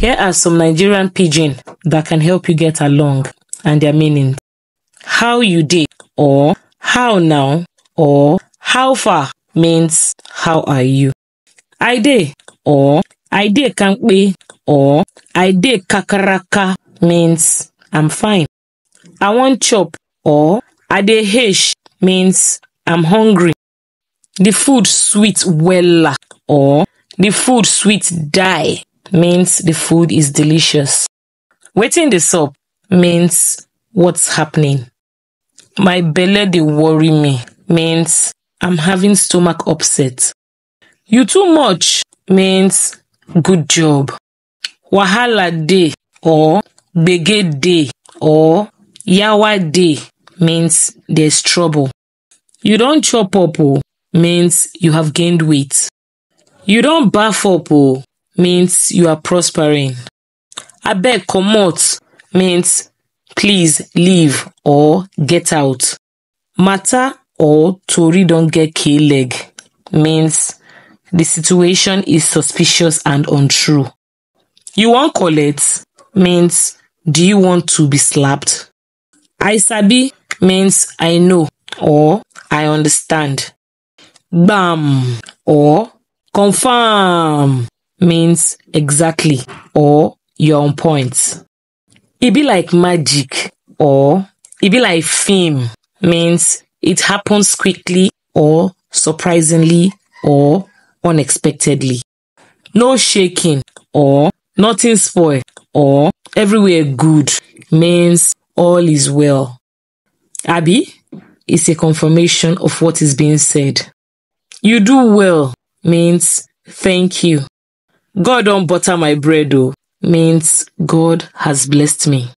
Here are some Nigerian pidgin that can help you get along and their meaning. How you dey or how now or how far means how are you. I dey or I dey kampe or I dey kakaraka means I'm fine. I want chop or I dey hash means I'm hungry. The food sweet wella or the food sweet die means the food is delicious. Wetin the sup means what's happening. My belly they worry me means I'm having stomach upset. You too much means good job. Wahala day or gbege day or yawa day means there's trouble. You don't chop up means you have gained weight. You don baff up means you are prospering. Abeg comot means please leave or get out. Matter or tori don get k-leg means the situation is suspicious and untrue. You wan collect means do you want to be slapped? I sabi means I know or I understand. Bam or confirm means exactly or you're on point. E be like magic or it be like film means it happens quickly or surprisingly or unexpectedly. No shaking or nothing spoil or everywhere good means all is well. Abi is a confirmation of what is being said. You do well means thank you. God don butter my bread o means God has blessed me.